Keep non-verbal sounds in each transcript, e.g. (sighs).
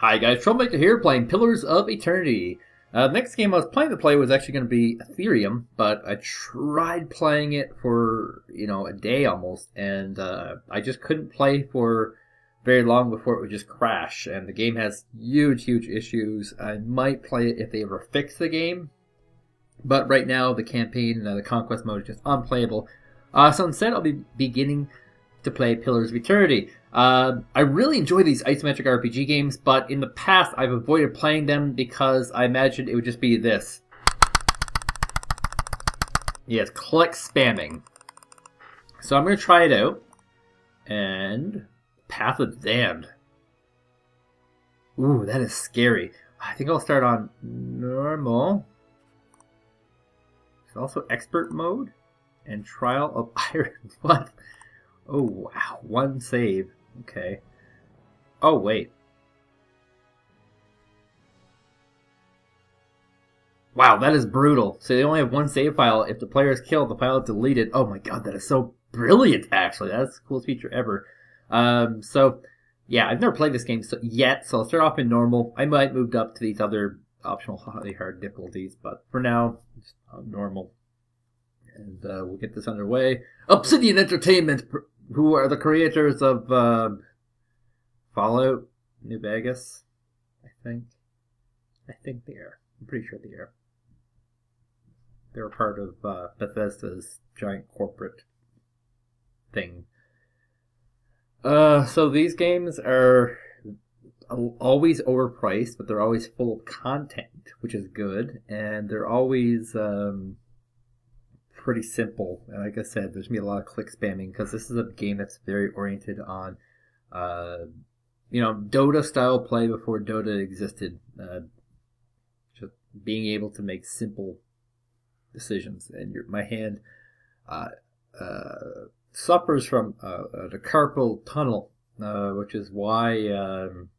Hi guys, Troublemaker here playing Pillars of Eternity. Uh, next game I was planning to play was actually going to be Etherium, but I tried playing it for, you know, a day almost, and uh, I just couldn't play for very long before it would just crash, and the game has huge, huge issues. I might play it if they ever fix the game, but right now the campaign, uh, the conquest mode is just unplayable. Uh, so instead I'll be beginning to play Pillars of Eternity. Uh, I really enjoy these isometric RPG games, but in the past I've avoided playing them because I imagined it would just be this. Yes, click spamming. So I'm going to try it out. And Path of the Damned. Ooh, that is scary. I think I'll start on normal. There's also expert mode and trial of (laughs) iron. What? Oh, wow. One save. Okay. Oh, wait. Wow, that is brutal. So they only have one save file. If the player is killed, the file is deleted. Oh my god, that is so brilliant, actually. That's the coolest feature ever. Um, so, yeah, I've never played this game so, yet, so I'll start off in normal. I might move up to these other optional (laughs) highly hard difficulties, but for now, just normal. And uh, we'll get this underway. Obsidian Entertainment who are the creators of uh, Fallout New Vegas, I think. I think they are. I'm pretty sure they are. They're part of uh, Bethesda's giant corporate thing. Uh, so these games are always overpriced, but they're always full of content, which is good, and they're always um, pretty simple. And like I said, there's gonna be a lot of click spamming because this is a game that's very oriented on, uh, you know, Dota style play before Dota existed. Uh, just being able to make simple decisions, and your my hand uh, uh suffers from uh, uh, the carpal tunnel, which is why. Um,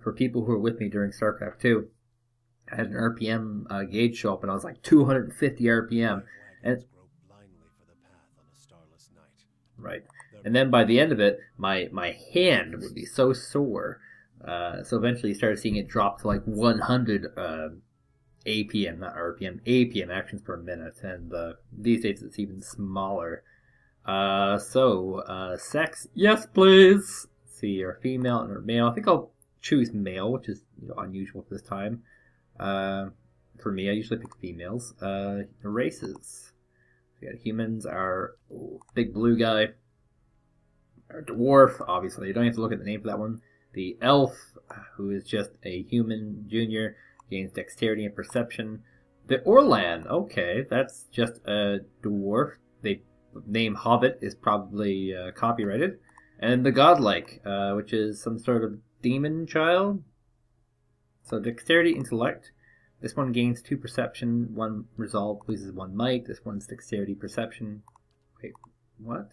for people who were with me during StarCraft 2, I had an RPM uh, gauge show up, and I was like 250 RPM, and right. And then by the end of it, my my hand would be so sore. Uh, so eventually, you started seeing it drop to like 100 uh, APM, not RPM, APM actions per minute, and uh, these days it's even smaller. Uh, so uh, sex, yes, please. Let's see, or female or male. I think I'll choose male, which is you know, unusual at this time. Uh, for me, I usually pick females. Uh, races. We got humans, our big blue guy, our dwarf, obviously. You don't have to look at the name for that one. The elf, who is just a human junior, gains dexterity and perception. The Orlan, okay, that's just a dwarf. The name Hobbit is probably uh, copyrighted. And the Godlike, uh, which is some sort of demon child, so dexterity, intellect. This one gains two perception, one resolve loses one might. This one's dexterity, perception. Wait, what?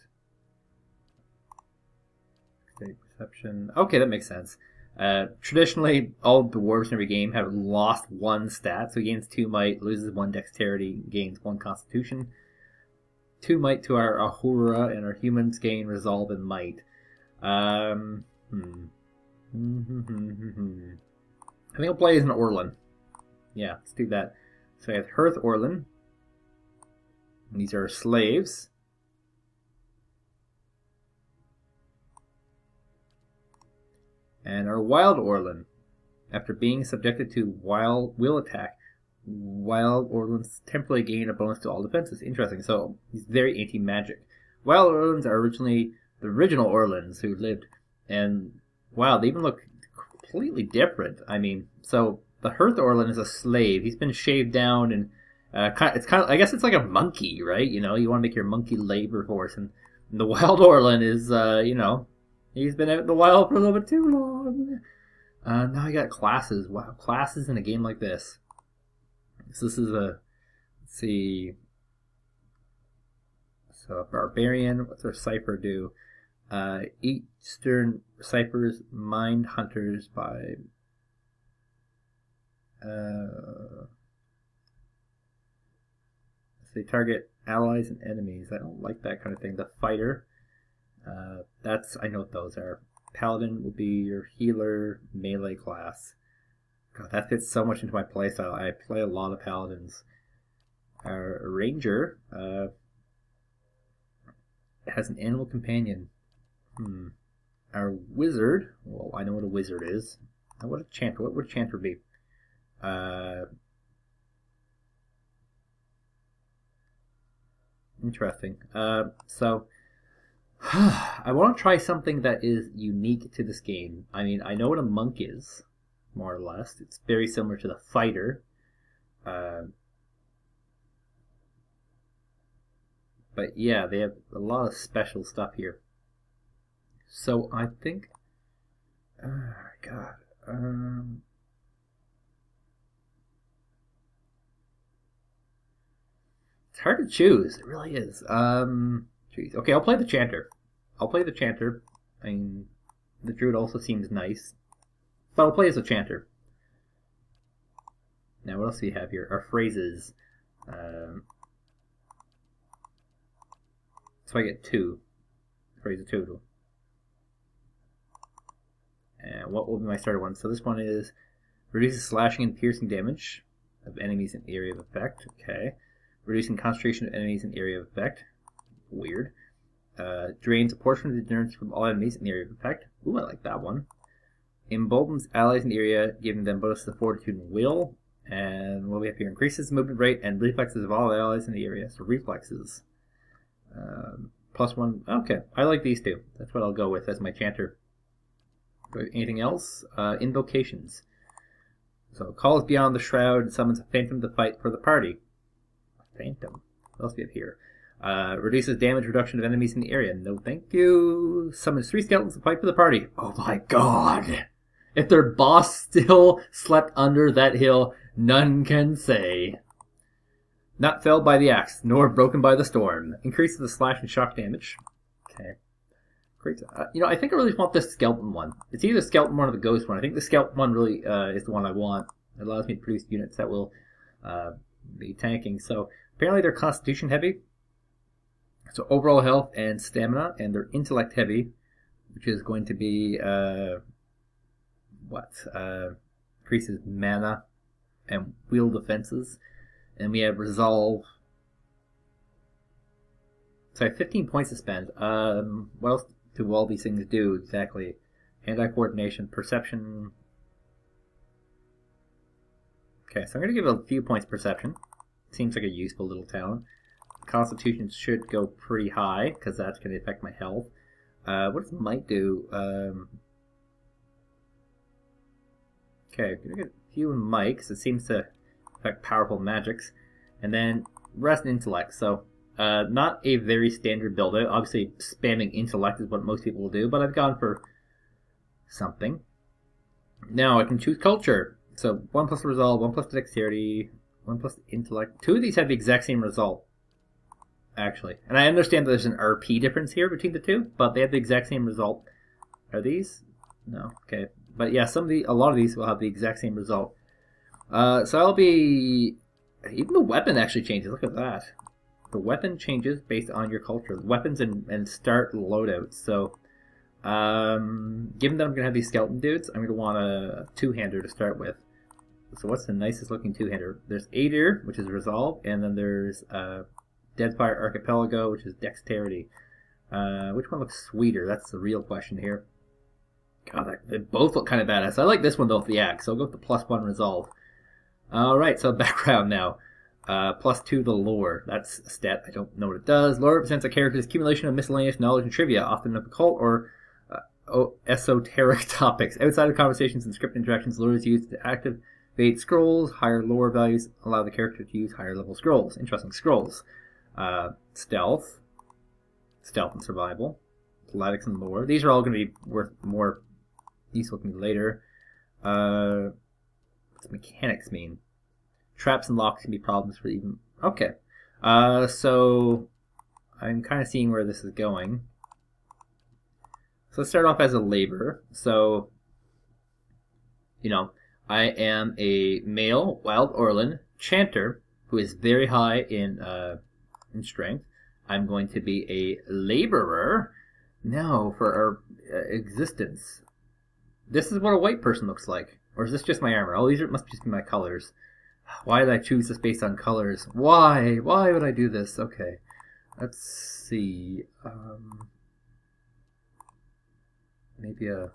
Dexterity, perception. Okay, that makes sense. Uh, traditionally, all the dwarves in every game have lost one stat, so he gains two might, loses one dexterity, gains one constitution. Two might to our Ahura, and our humans gain resolve and might. Um, hmm. (laughs) I think I'll play as an Orlan. Yeah, let's do that. So I have Hearth Orlan. And these are slaves. And our Wild Orlan. After being subjected to wild will attack, Wild Orlans temporarily gain a bonus to all defenses. Interesting. So he's very anti-magic. Wild Orlans are originally the original Orlans who lived, and wow, they even look completely different. I mean, so the Hearth Orlan is a slave. He's been shaved down and uh, it's kind of, I guess it's like a monkey, right? You know, you want to make your monkey labor force, and, and the Wild Orlan is, uh, you know, he's been out in the wild for a little bit too long. Uh, now I got classes. Wow, classes in a game like this. So this is a, let's see. So a barbarian. What's our cipher do? Uh, Eastern ciphers mind hunters by uh, they target allies and enemies. I don't like that kind of thing. The fighter, uh, that's I know what those are. Paladin will be your healer melee class. God, that fits so much into my playstyle. I play a lot of Paladins. Our Ranger uh, has an animal companion. Hmm. Our Wizard, well, I know what a Wizard is. What a Chanter, what would a Chanter be? Uh, interesting. Uh, so, (sighs) I want to try something that is unique to this game. I mean, I know what a monk is, more or less. It's very similar to the fighter. Uh, but yeah, they have a lot of special stuff here. So I think, oh God, um, it's hard to choose. It really is. Um, Jeez. Okay, I'll play the Chanter. I'll play the Chanter. I mean, the Druid also seems nice. But I'll play as a Chanter. Now, what else do we have here? Our phrases. Um, so I get two. Phrase of two. And what will be my starter one? So this one is reduces slashing and piercing damage of enemies in area of effect. Okay. Reducing concentration of enemies in area of effect. Weird. Uh, drains a portion of the endurance from all enemies in the area of effect. Ooh, I like that one. Emboldens allies in the area, giving them bonus to fortitude and will. And what we have here increases movement rate and reflexes of all allies in the area. So reflexes. Um, plus one. Okay, I like these two. That's what I'll go with as my chanter. Anything else? Uh, invocations. So calls beyond the shroud and summons a phantom to fight for the party. Phantom. What else we have here? Uh, reduces damage reduction of enemies in the area. No thank you. Summons three skeletons to fight for the party. Oh my god. If their boss (laughs) still slept under that hill, none can say. Not felled by the axe, nor broken by the storm. Increases the slash and shock damage. Okay. Great. Uh, you know, I think I really want the skeleton one. It's either the skeleton one or the ghost one. I think the skeleton one really uh, is the one I want. It allows me to produce units that will uh, be tanking. So apparently they're constitution heavy, so overall health and stamina, and they're intellect heavy, which is going to be uh, what uh, increases mana and wheel defenses, and we have resolve. So I have 15 points to spend. Um, what else do all these things do exactly? Hand-eye coordination, perception. Okay, so I'm going to give a few points perception. Seems like a useful little talent. Constitution should go pretty high because that's going to affect my health. Uh, what does might do? Um, okay, I'm going to get a few because it seems to affect powerful magics. And then rest and intellect. So uh, not a very standard build. Obviously, spamming intellect is what most people will do, but I've gone for something. Now I can choose culture. So 1 plus resolve, 1 plus dexterity, 1 plus intellect. Two of these have the exact same result actually. And I understand that there's an RP difference here between the two, but they have the exact same result. Are these? No. Okay. But yeah, some of the a lot of these will have the exact same result. Uh, so I'll be even the weapon actually changes. Look at that. The weapon changes based on your culture. Weapons and, and start loadouts. So um, given that I'm gonna have these skeleton dudes, I'm gonna want a two-hander to start with. So what's the nicest looking two-hander? There's Aedyr, which is Resolve, and then there's uh, Deadfire Archipelago, which is Dexterity. Uh, which one looks sweeter? That's the real question here. God, they both look kind of badass. I like this one though with the axe, so I'll go with the plus one resolve. Alright, so (laughs) background now. Uh, plus two the lore. That's a stat. I don't know what it does. Lore represents a character's accumulation of miscellaneous knowledge and trivia, often of occult or uh, esoteric (laughs) topics. Outside of conversations and script interactions, lore is used to activate scrolls. Higher lore values allow the character to use higher level scrolls. Interesting scrolls uh, stealth, stealth and survival, athletics and lore. These are all going to be worth more useful to me later. Uh, what's mechanics mean? Traps and locks can be problems for even. Okay. Uh, so I'm kind of seeing where this is going. So let's start off as a laborer. So, you know, I am a male wild Orlan chanter who is very high in uh, in strength. I'm going to be a laborer. No, for our uh, existence. This is what a white person looks like. Or is this just my armor? Oh, these are, must just be my colors. Why did I choose this based on colors? Why? Why would I do this? Okay. Let's see. Um, maybe a...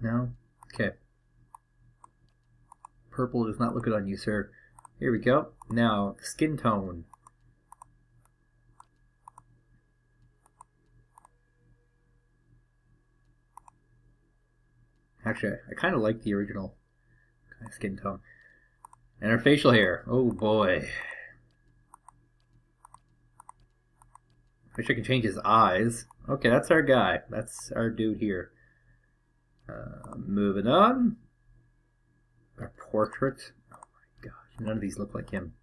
No? Okay. Purple does not look good on you, sir. Here we go. Now, skin tone. Actually, I kind of like the original skin tone. And her facial hair. Oh boy. Wish I could change his eyes. Okay, that's our guy. That's our dude here. Uh, moving on. Our portrait. Oh my gosh, none of these look like him.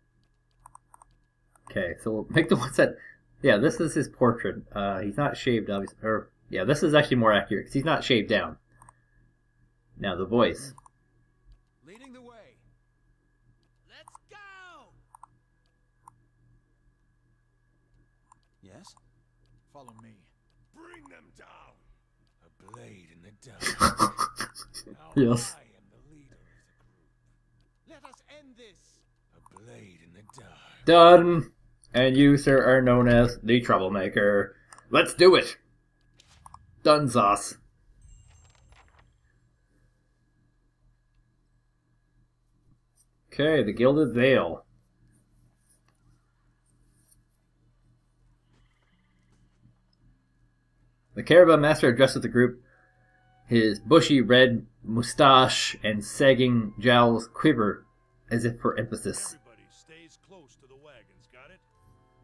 Okay, so we'll make the ones that. Yeah, this is his portrait. Uh, he's not shaved, obviously. Or yeah, this is actually more accurate because he's not shaved down. Now the voice. Leading the way. Let's go. Yes. Follow me. Bring them down. A blade in the dark. Now Yes. I am the leader of the group. Let us end this. A blade in the dark. Done. And you, sir, are known as the troublemaker. Let's do it. Done, sauce. Okay, the Gilded Vale. The Caravan Master addresses the group. His bushy red mustache and sagging jowls quiver as if for emphasis. Everybody stays close to the wagons, got it?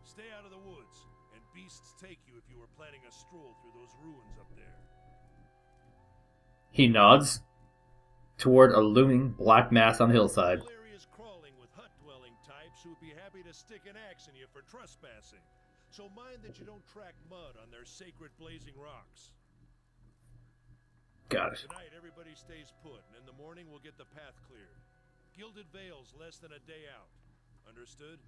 Stay out of the woods, and beasts take you if you were planning a stroll through those ruins up there. He nods toward a looming black mass on the hillside. Area's crawling with hut-dwelling types who'd be happy to stick an axe in you for trespassing. So mind that you don't track mud on their sacred blazing rocks. Got it. Tonight, everybody stays put, and in the morning we'll get the path cleared. Gilded Vale's less than a day out. Understood?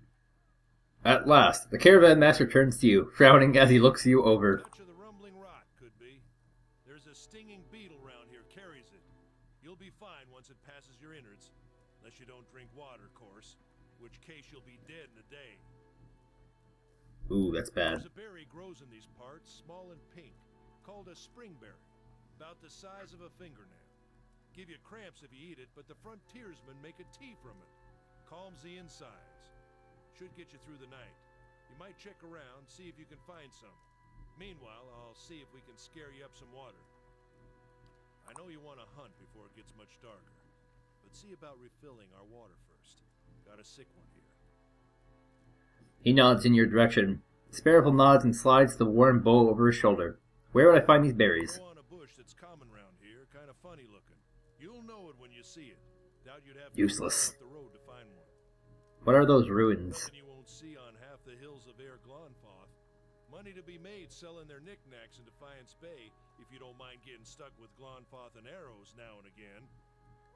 At last, the caravan master turns to you, frowning as he looks you over. Of the rumbling rot, could be. There's a stinging beetle round here, carries it. You'll be fine once it passes your innards. Unless you don't drink water, of course. Which case you'll be dead in a day. Ooh, that's bad. There's a berry grows in these parts, small and pink, called a springberry. About the size of a fingernail. Give you cramps if you eat it, but the frontiersmen make a tea from it. Calms the insides. Should get you through the night. You might check around, see if you can find some. Meanwhile, I'll see if we can scare you up some water. I know you want to hunt before it gets much darker, but see about refilling our water first. Got a sick one here. He nods in your direction. Sparrow nods and slides the worn bow over his shoulder. Where would I find these berries? Funny looking. You'll know it when you see it. Doubt you'd have Useless. the road to find one. What are those ruins? Nothing you won't see on half the hills of Eir Glanfath. Money to be made selling their knickknacks in Defiance Bay if you don't mind getting stuck with Glanfathan arrows now and again.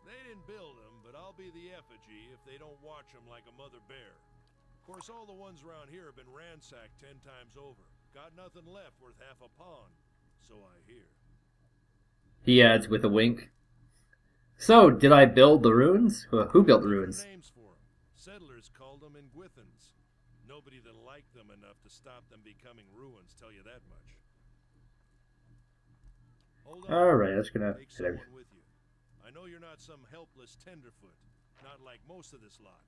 They didn't build them, but I'll be the effigy if they don't watch them like a mother bear. Of course, all the ones around here have been ransacked ten times over. Got nothing left worth half a pawn. So I hear. He adds with a wink. So, did I build the ruins? Who who built the ruins? Names for 'em. Settlers called them Engwithans. Nobody that liked them enough to stop them becoming ruins, tell you that much. Alright, that's gonna Take hit every- with you. I know you're not some helpless tenderfoot, not like most of this lot.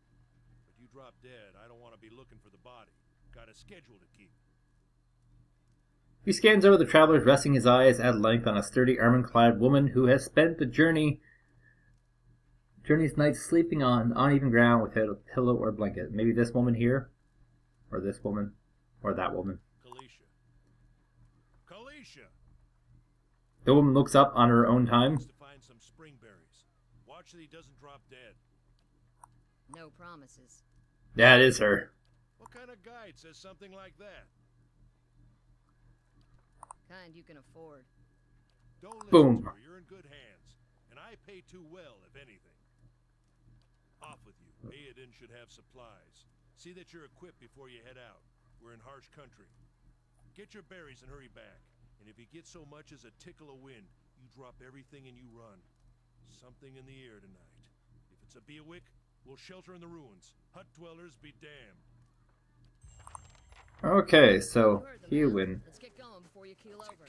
But you drop dead, I don't want to be looking for the body. Got a schedule to keep. He scans over the travelers, resting his eyes at length on a sturdy, armor-clad woman who has spent the journey journey's night sleeping on uneven ground without a pillow or blanket. Maybe this woman here, or this woman, or that woman. Calisca. Calisca! The woman looks up on her own time. To find some springberries. Watch that he doesn't drop dead. No promises. That is her. What kind of guide says something like that? Kind you can afford. Don't Boom. to her. You're in good hands. And I pay too well, if anything. Off with you. Aiden should have supplies. See that you're equipped before you head out. We're in harsh country. Get your berries and hurry back. And if you get so much as a tickle of wind, you drop everything and you run. Something in the air tonight. If it's a biawac, we'll shelter in the ruins. Hut dwellers be damned. Okay, You so heard the man. Hewin. Let's get going before you keel over.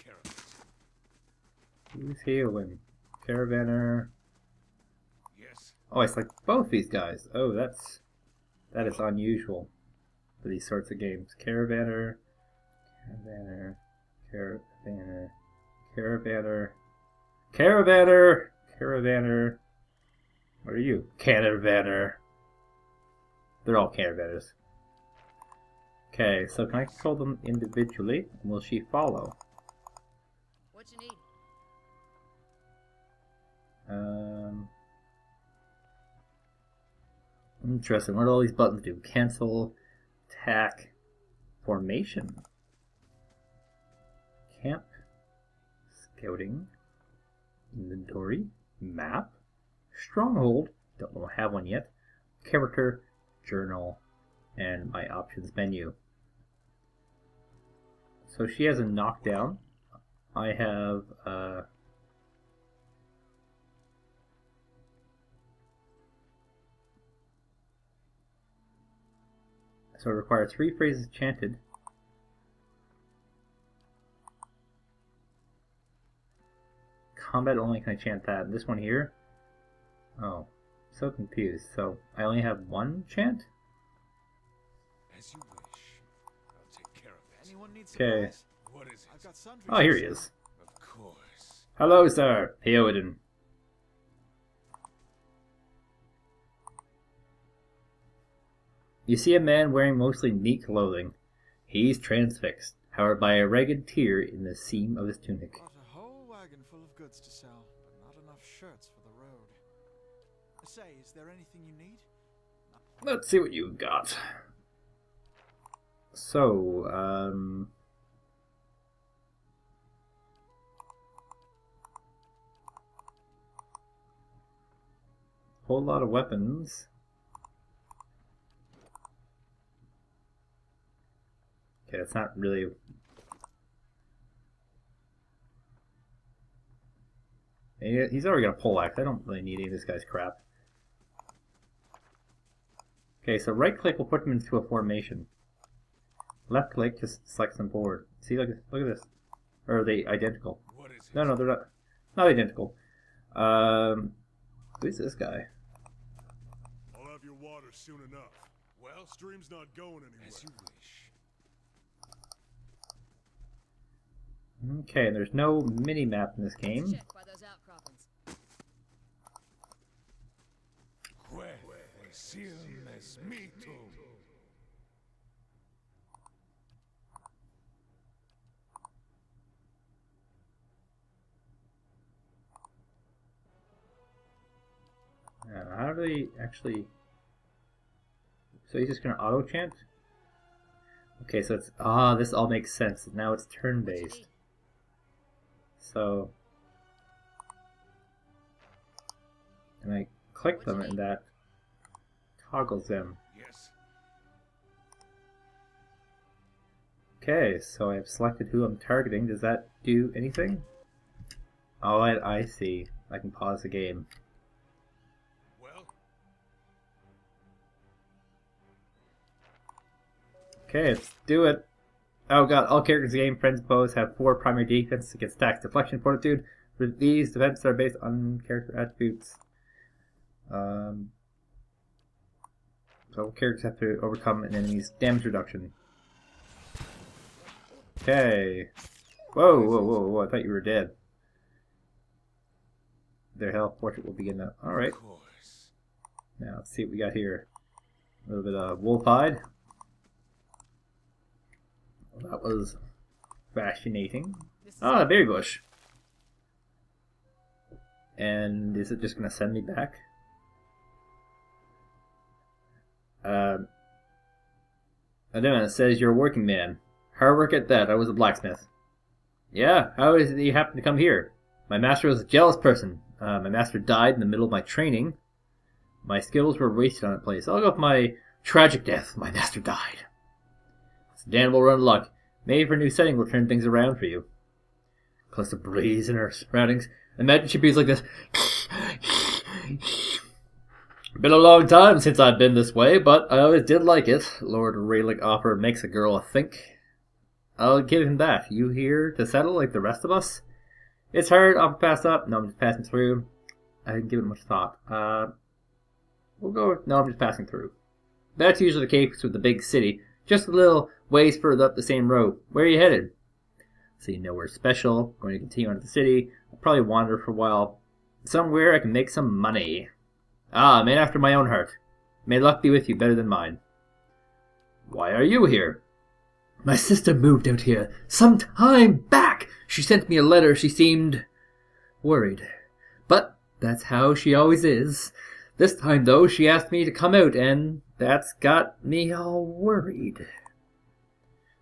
Care of it. Who's Hewin? Caravaner. Yes. Oh, I select both these guys. Oh, that's that is unusual for these sorts of games. Caravaner, Caravaner, Caravaner, Caravaner, Caravaner, Caravaner. What are you? Caravaner. They're all Caravanners. Okay, so can I control them individually? Will she follow? What you need? Um, interesting. What do all these buttons do? Cancel, attack, formation, camp, scouting, inventory, map, stronghold. Don't know I have one yet. Character, journal, and my options menu. So she has a knockdown. I have uh, So it requires three phrases chanted. Combat only can I chant that. This one here? Oh, so confused. So I only have one chant? Care of it. Anyone needs Okay. supplies? What is I've got sundry. Oh, here he is. Of course. Hello, sir. Heodan. You see a man wearing mostly neat clothing. He's transfixed, however, by a ragged tear in the seam of his tunic. Got a whole wagon full of goods to sell, but not enough shirts for the road. I Say, is there anything you need? Let's see what you've got. So, um. Whole lot of weapons. Okay, that's not really. He- He's already got a pole axe. I don't really need any of this guy's crap. Okay, so right click will put them into a formation. Left click just selects them forward. See, look, at- look at this. Or are they identical? What is it? No, no, they're not. Not identical. Um, who's this guy? I'll have your water soon enough. Well, stream's not going anywhere. As you wish. Okay, there's no mini map in this Let's game. check Uh, how do they actually? So he's just gonna auto chant. Okay, so it's ah, this all makes sense. Now it's turn-based. So, and I click them, you and that toggles them. Yes. Okay, so I've selected who I'm targeting. Does that do anything? Oh, I, I see. I can pause the game. Okay, let's do it. Oh god, all characters in the game, friends, foes have four primary defenses against attacks, deflection, fortitude. For these defenses are based on character attributes. Um, so characters have to overcome an enemy's damage reduction. Okay. Whoa, whoa, whoa, whoa, I thought you were dead. Their health portrait will begin to... Alright, now let's see what we got here. A little bit of wolf hide. That was fascinating. Ah, berry bush. And is it just going to send me back? Uh, I don't know. it says you're a working man. Hard work at that. I was a blacksmith. Yeah, how is it you happen to come here? My master was a jealous person. Uh, my master died in the middle of my training. My skills were wasted on that place. I'll go with my tragic death. My master died. It's a damnable run of luck. Maybe her new setting will turn things around for you. Close a breeze in her surroundings. Imagine she breathes like this. Been a long time since I've been this way, but I always did like it. Lord Raedric offer makes a girl think. I'll give him that. You here to settle like the rest of us? It's hard. Offer pass up. No, I'm just passing through. I didn't give it much thought. Uh, we'll go with, no, I'm just passing through. That's usually the case with the big city. Just a little ways further up the same road. Where are you headed? See nowhere special. Going to continue on to the city. I'll probably wander for a while. Somewhere I can make some money. Ah, man after my own heart. May luck be with you better than mine. Why are you here? My sister moved out here some time back. She sent me a letter. She seemed worried. But that's how she always is. This time, though, she asked me to come out, and that's got me all worried.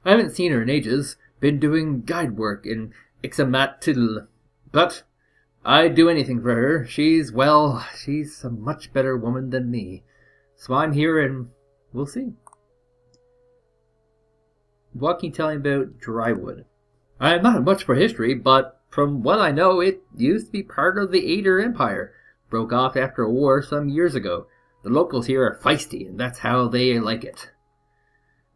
I haven't seen her in ages. Been doing guide work in Ixamitl. But I'd do anything for her. She's, well, she's a much better woman than me. So I'm here and we'll see. What can you tell me about Dyrwood? I'm not much for history, but from what I know, it used to be part of the Aedyr Empire. Broke off after a war some years ago. The locals here are feisty, and that's how they like it.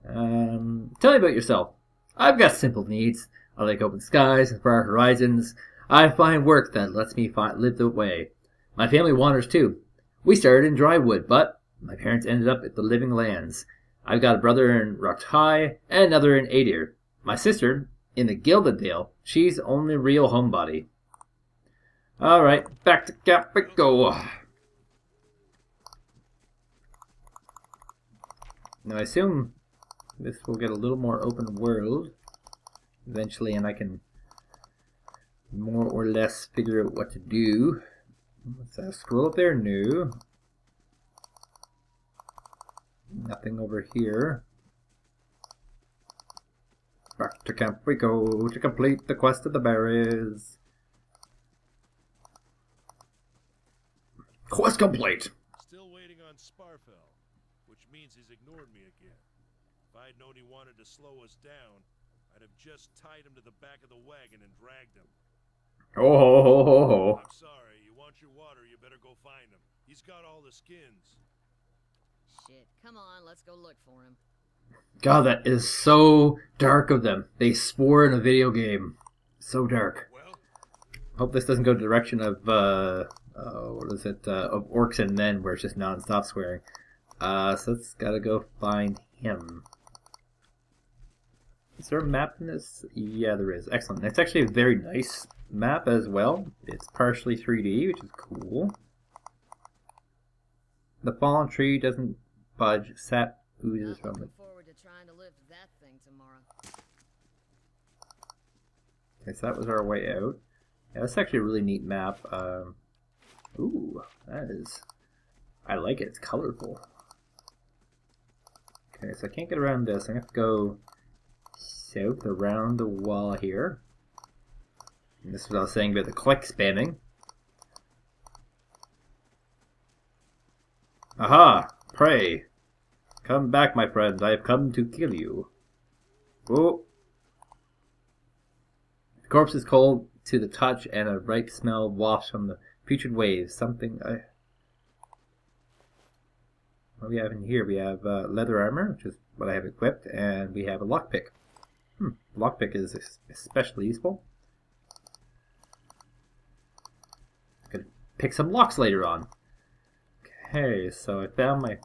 Um, tell me about yourself. I've got simple needs. I like open skies and far horizons. I find work that lets me live the way. My family wanders too. We started in Dyrwood, but my parents ended up at the Living Lands. I've got a brother in Rauatai and another in Aedyr. My sister, in the Gilded Vale, she's only real homebody. Alright, back to Cap we go. Now I assume this will get a little more open world eventually and I can more or less figure out what to do. What's that? Uh, scroll up there? No. Nothing over here. Back to camp we go to complete the quest of the berries. Quest complete! Still waiting on Sparfel, which means he's ignored me again. If I'd known he wanted to slow us down, I'd have just tied him to the back of the wagon and dragged him. Oh ho ho ho ho. I'm sorry, you want your water, you better go find him. He's got all the skins. Shit. Come on, let's go look for him. God, that is so dark of them. They swore in a video game. So dark. Well, Hope this doesn't go the direction of uh, uh what is it? Uh, of orcs and men, where it's just non-stop swearing. Uh, so let's gotta go find him. Is there a map in this? Yeah, there is. Excellent. It's actually a very nice map as well. It's partially 3D, which is cool. The fallen tree doesn't budge. Sap oozes from it. looking forward to trying to lift that thing tomorrow. Okay, so that was our way out. Yeah, that's actually a really neat map. Um, ooh, that is. I like it. It's colorful. Okay, so I can't get around this. Gonna have to go south around the wall here. And this is what I was saying about the click spamming. Aha! Pray! Come back, my friend. I have come to kill you. Oh, the corpse is cold to the touch, and a ripe smell wafts from the putrid waves. Something I. What do we have in here? We have uh, leather armor, which is what I have equipped, and we have a lockpick. Hmm, lockpick is especially useful. Could pick some locks later on. Okay, so I found my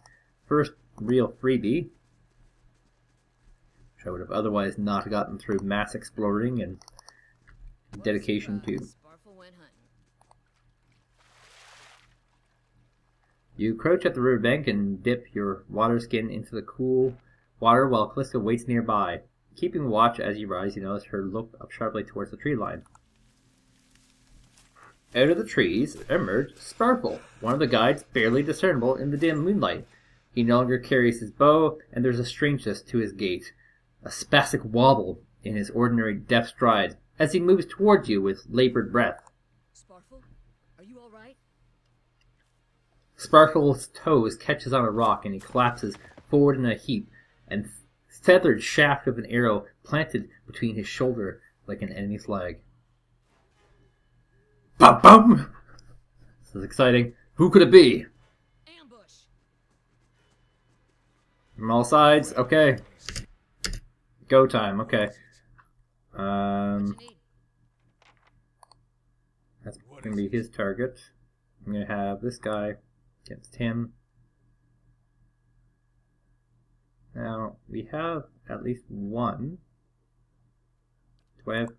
first real freebie, which I would have otherwise not gotten through mass exploring and dedication to. You crouch at the riverbank and dip your water skin into the cool water while Calisca waits nearby. Keeping watch as you rise, you notice her look up sharply towards the tree line. Out of the trees emerged Sparfel, one of the guides barely discernible in the dim moonlight. He no longer carries his bow, and there's a strangeness to his gait, a spastic wobble in his ordinary deft stride as he moves towards you with labored breath. Sparfel, are you all right? Sparfel's toes catches on a rock and he collapses forward in a heap, and feathered shaft of an arrow planted between his shoulder like an enemy flag. Bum bum! This is exciting. Who could it be? Ambush! From all sides. Okay. Go time. Okay. Um, that's gonna be his target. I'm gonna have this guy against him. Now we have at least one. Do I have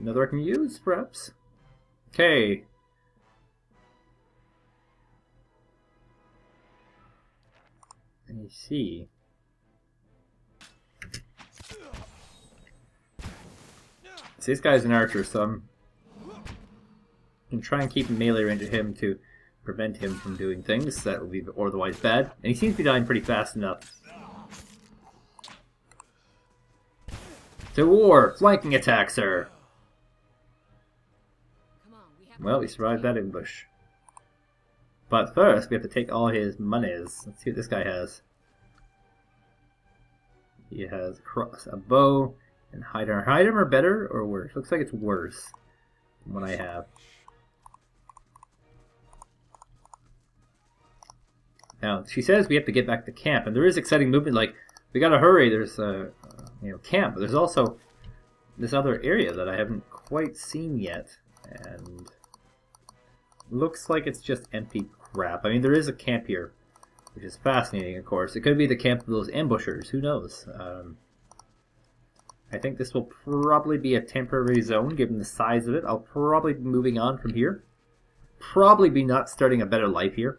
another I can use, perhaps? Okay. Let me see. So this guy's an archer, so I'm can try and keep melee range at him to prevent him from doing things that would be otherwise bad. And he seems to be dying pretty fast enough. To war! Flanking attack, sir! Well, we survived that ambush. But first, we have to take all his monies. Let's see what this guy has. He has cross, a bow, and hide armor. Hide armor better or worse? Looks like it's worse than what I have. Now, she says we have to get back to camp, and there is exciting movement, like, we gotta hurry, there's a, you know, camp, but there's also this other area that I haven't quite seen yet, and looks like it's just empty crap. I mean, there is a camp here, which is fascinating, of course. It could be the camp of those ambushers, who knows? Um, I think this will probably be a temporary zone, given the size of it. I'll probably be moving on from here. Probably be not starting a better life here.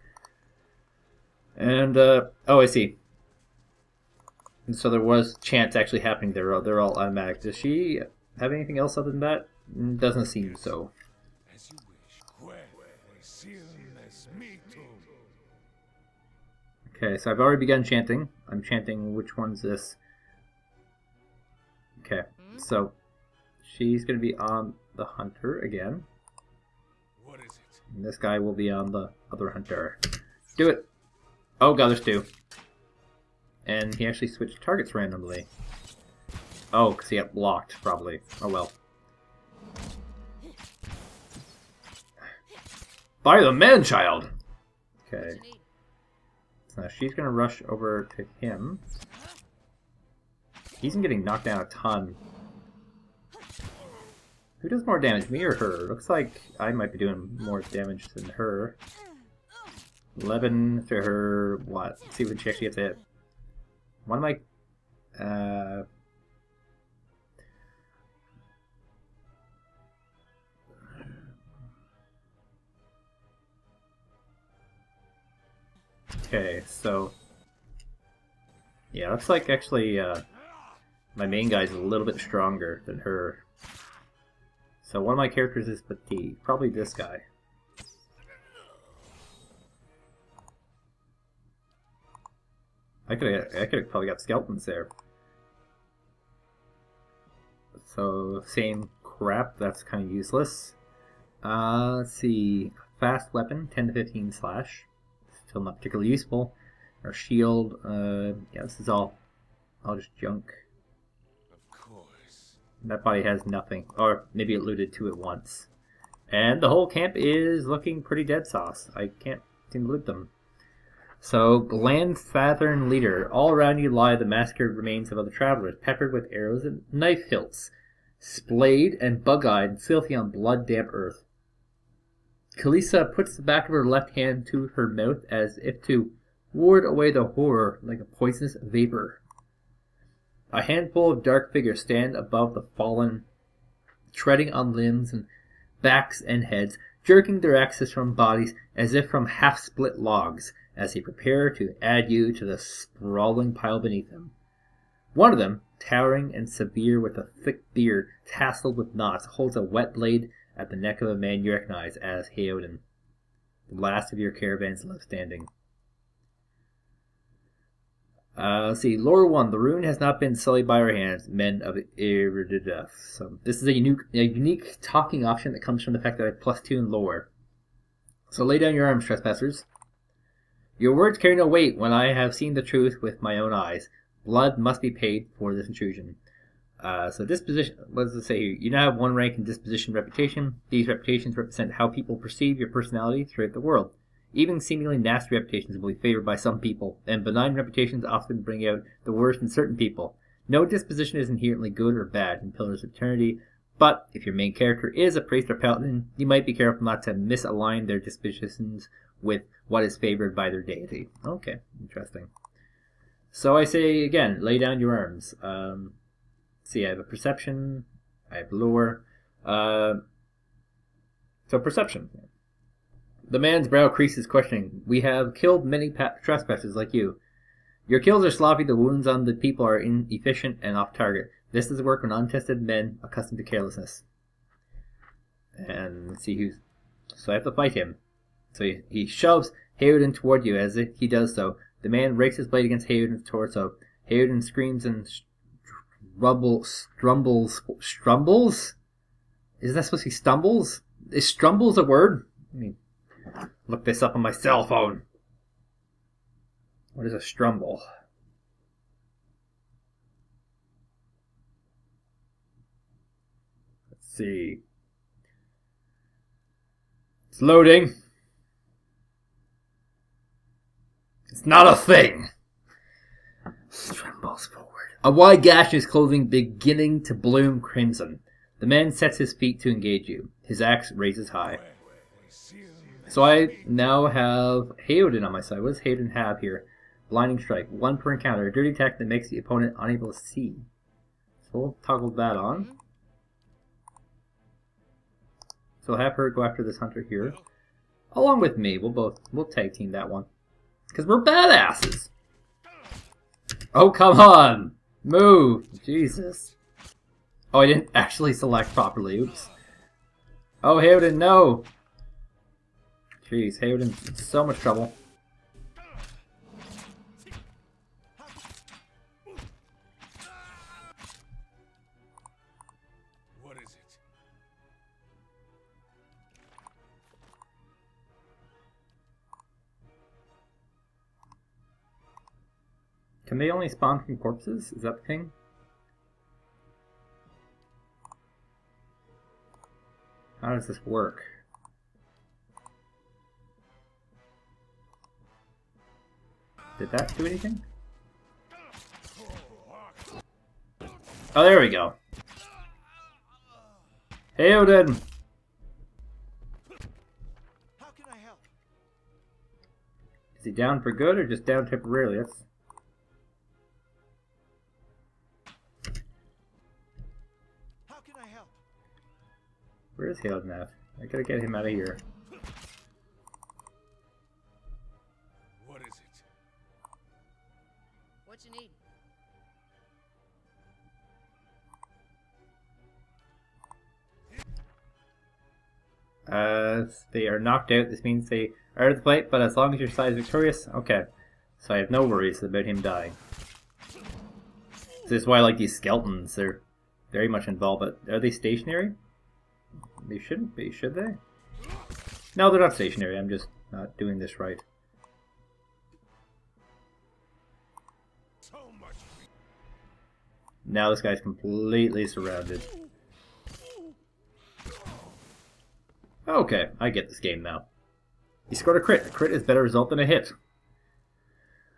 And, uh, oh, I see. And so there was chance actually happening there. They're all automatic. Does she have anything else other than that? Mm, Doesn't seem so. As you wish. Querciunes mitum. Okay, so I've already begun chanting. I'm chanting which one's this. Okay, so she's going to be on the hunter again. What is it? And this guy will be on the other hunter. Do it! Oh god, there's two. And he actually switched targets randomly. Oh, because he got blocked, probably. Oh well. By the man-child! Okay. So now she's gonna rush over to him. He's getting knocked down a ton. Who does more damage, me or her? Looks like I might be doing more damage than her. 11 for her, what? See when she actually gets hit. One of my... Uh... Okay, so... Yeah, looks like actually uh, my main guy's a little bit stronger than her. So one of my characters is fatigued. Probably this guy. I could I could have probably got skeletons there. So same crap. That's kind of useless. Uh, let's see. Fast weapon, 10 to 15 slash. Still not particularly useful. Our shield. Uh, yeah, this is all all just junk. Of course. That body has nothing, or maybe it looted two at once. And the whole camp is looking pretty dead sauce. I can't seem to loot them. So, Glanfathan leader, all around you lie the massacred remains of other travelers, peppered with arrows and knife hilts, splayed and bug-eyed filthy on blood-damp earth. Calisca puts the back of her left hand to her mouth as if to ward away the horror like a poisonous vapor. A handful of dark figures stand above the fallen, treading on limbs and backs and heads, jerking their axes from bodies as if from half split logs, as they prepare to add you to the sprawling pile beneath them. One of them, towering and severe with a thick beard tasseled with knots, holds a wet blade at the neck of a man you recognize as Heodan, the last of your caravans left standing. Uh, let's see, lore one. The rune has not been sullied by our hands, men of Iridideth. So this is a unique, a unique talking option that comes from the fact that I have plus two in lore. So lay down your arms, trespassers. Your words carry no weight when I have seen the truth with my own eyes. Blood must be paid for this intrusion. Uh, so disposition, what does it say here? You now have one rank in disposition reputation. These reputations represent how people perceive your personality throughout the world. Even seemingly nasty reputations will be favored by some people, and benign reputations often bring out the worst in certain people. No disposition is inherently good or bad in Pillars of Eternity, but if your main character is a priest or paladin, you might be careful not to misalign their dispositions with what is favored by their deity. Okay, interesting. So I say again, lay down your arms. Um, see, I have a perception, I have lore. Uh, so perception. The man's brow creases, questioning. We have killed many pa- trespassers like you. Your kills are sloppy, the wounds on the people are inefficient and off target. This is the work of untested men accustomed to carelessness. And let's see who's. So I have to fight him. So he, he shoves Heodan toward you. As he does so, the man rakes his blade against Heodan's torso. Heodan screams and strumble, strumbles, strumbles? Isn't that supposed to be stumbles? Is strumbles a word? I mean, look this up on my cell phone. What is a strumble? Let's see. It's loading. It's not a thing. Strumbles forward. A wide gash in his clothing beginning to bloom crimson. The man sets his feet to engage you. His axe raises high. So I now have Heodan on my side. What does Heodan have here? Blinding Strike. One per encounter. A dirty attack that makes the opponent unable to see. So we'll toggle that on. So I'll have her go after this hunter here. Along with me. We'll both we'll tag team that one. Because we're badasses. Oh come on! Move! Jesus. Oh, I didn't actually select properly. Oops. Oh, Heodan, no! Jeez, Heodan's in so much trouble. Can they only spawn from corpses? Is that the thing? How does this work? Did that do anything? Oh, there we go. Heodan! Is he down for good or just down temporarily? That's Where is Hailed at? I gotta get him out of here. What is it? What you need? Uh, they are knocked out. This means they are out of the fight, but as long as your side is victorious, okay. So I have no worries about him dying. This is why I like these skeletons. They're very much involved, but are they stationary? They shouldn't be, should they? No, they're not stationary. I'm just not doing this right. Now this guy's completely surrounded. Okay, I get this game now. He scored a crit. A crit is better result than a hit.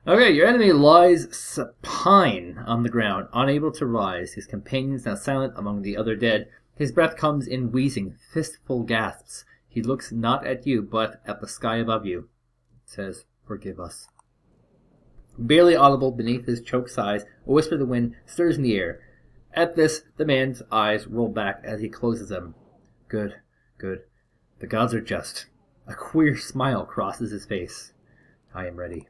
Okay, your enemy lies supine on the ground, unable to rise. His companions now silent among the other dead. His breath comes in wheezing, fistful gasps. He looks not at you, but at the sky above you. It says, Forgive us. Barely audible beneath his choked sighs, a whisper of the wind stirs in the air. At this, the man's eyes roll back as he closes them. Good, good. The gods are just. A queer smile crosses his face. I am ready.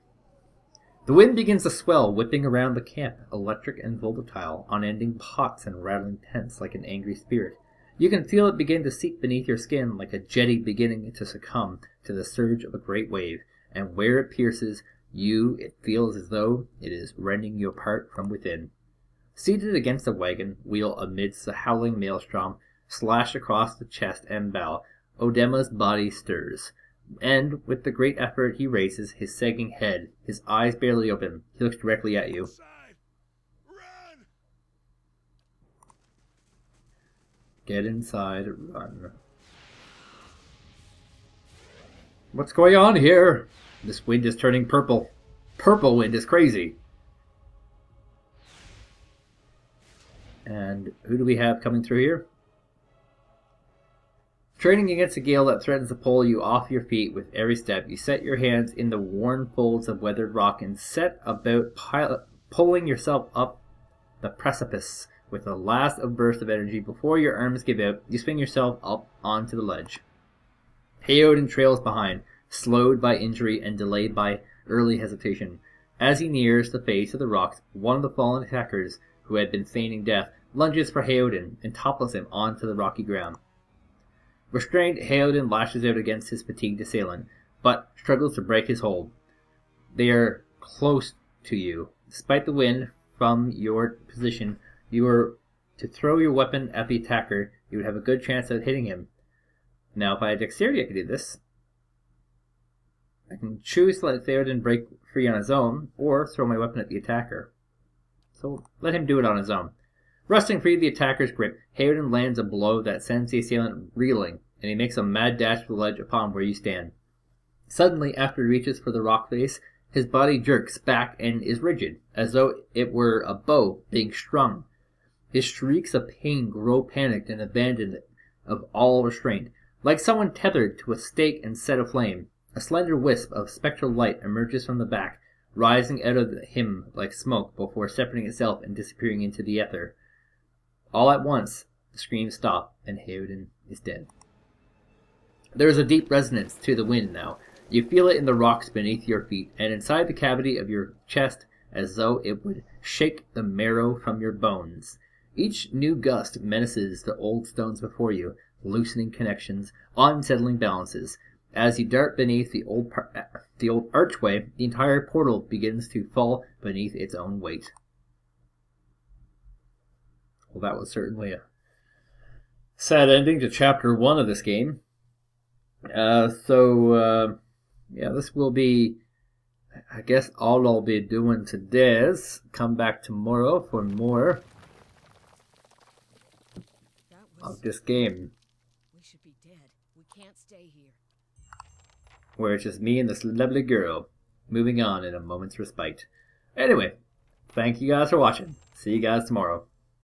The wind begins to swell, whipping around the camp, electric and volatile, unending pots and rattling tents like an angry spirit. You can feel it begin to seep beneath your skin like a jetty beginning to succumb to the surge of a great wave, and where it pierces you, it feels as though it is rending you apart from within. Seated against a wagon wheel amidst the howling maelstrom, slashed across the chest and bow, Odema's body stirs, and with the great effort he raises his sagging head, his eyes barely open. He looks directly at you. Side. Get inside, run. What's going on here? This wind is turning purple. Purple wind is crazy. And who do we have coming through here? Training against a gale that threatens to pull you off your feet with every step, you set your hands in the worn folds of weathered rock and set about pulling yourself up the precipice with a last of burst of energy. Before your arms give out, you swing yourself up onto the ledge. Heodan trails behind, slowed by injury and delayed by early hesitation. As he nears the face of the rocks, one of the fallen attackers, who had been feigning death, lunges for Heodan and topples him onto the rocky ground. Restrained, Heodan lashes out against his fatigued assailant, but struggles to break his hold. They are close to you. Despite the wind from your position, you were to throw your weapon at the attacker, you would have a good chance of hitting him. Now, if I had dexterity, I could do this. I can choose to let Heodan break free on his own, or throw my weapon at the attacker. So let him do it on his own. Wresting free of the attacker's grip, Heodan lands a blow that sends the assailant reeling, and he makes a mad dash for the ledge upon where you stand. Suddenly, after he reaches for the rock face, his body jerks back and is rigid, as though it were a bow being strung. His shrieks of pain grow panicked and abandoned of all restraint. Like someone tethered to a stake and set aflame, a slender wisp of spectral light emerges from the back, rising out of him like smoke before separating itself and disappearing into the ether. All at once, the screams stop, and Heodan is dead. There is a deep resonance to the wind now. You feel it in the rocks beneath your feet, and inside the cavity of your chest, as though it would shake the marrow from your bones. Each new gust menaces the old stones before you, loosening connections, unsettling balances. As you dart beneath the old par- the old archway, the entire portal begins to fall beneath its own weight. Well, that was certainly a sad ending to chapter one of this game. Uh, so, uh, yeah, this will be, I guess, all I'll be doing today is come back tomorrow for more. Of this game, We should be dead. We can't stay here. where it's just me and this lovely girl moving on in a moment's respite. Anyway, thank you guys for watching. See you guys tomorrow.